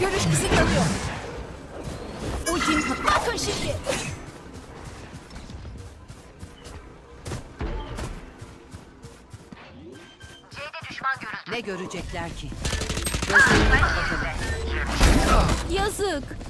Görüş kısıtlanıyor. Ultim bakın şimdi. Ne görecekler ki? Gözlerini kapatalım. Yazık.